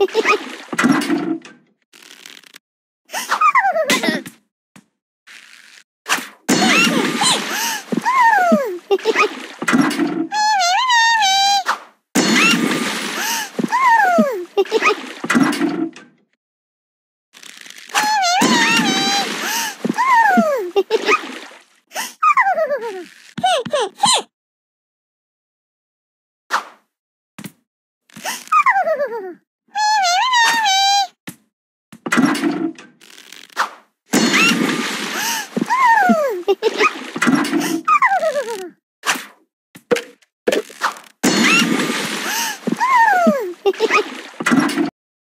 Ha ha ha! Ha ha ha!